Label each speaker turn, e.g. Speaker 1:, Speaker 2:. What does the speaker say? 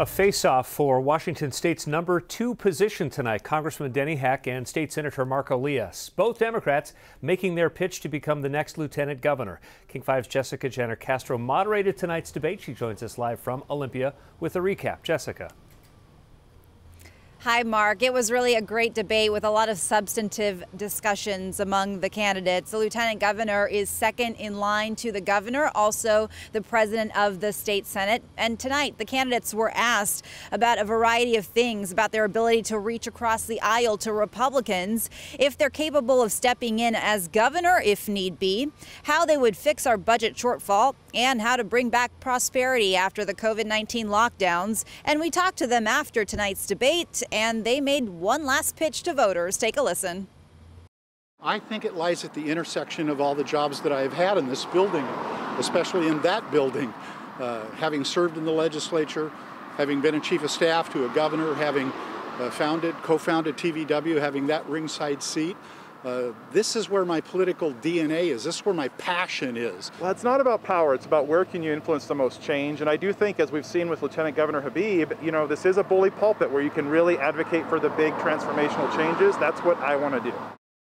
Speaker 1: A face-off for Washington State's number two position tonight. Congressman Denny Heck and State Senator Marko Liias, both Democrats, making their pitch to become the next lieutenant governor. King 5's Jessica Jenner Castro moderated tonight's debate. She joins us live from Olympia with a recap. Jessica.
Speaker 2: Hi, Mark. It was really a great debate with a lot of substantive discussions among the candidates. The lieutenant governor is second in line to the governor, also the president of the state senate. And tonight, the candidates were asked about a variety of things about their ability to reach across the aisle to Republicans, if they're capable of stepping in as governor if need be, how they would fix our budget shortfall, and how to bring back prosperity after the COVID 19 lockdowns. And we talked to them after tonight's debate and they made one last pitch to voters. Take a listen.
Speaker 3: I think it lies at the intersection of all the jobs that I've had in this building, especially in that building. Uh, having served in the legislature, having been a chief of staff to a governor, having uh, founded, co-founded TVW, having that ringside seat, uh, this is where my political DNA is. This is where my passion is.
Speaker 4: Well, it's not about power. It's about where can you influence the most change. And I do think, as we've seen with Lieutenant Governor Habib, you know, this is a bully pulpit where you can really advocate for the big transformational changes. That's what I want to do.